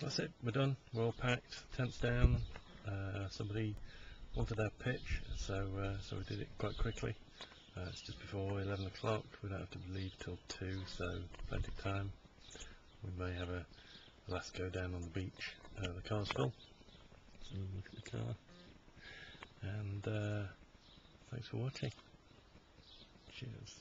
that's it. We're done. We're all packed. Tents down. Uh, somebody wanted our pitch, so uh, so we did it quite quickly. Uh, it's just before 11 o'clock. We don't have to leave till two, so plenty of time. We may have a last go down on the beach. Uh, the car's full. So look at the car. And uh, thanks for watching. Cheers.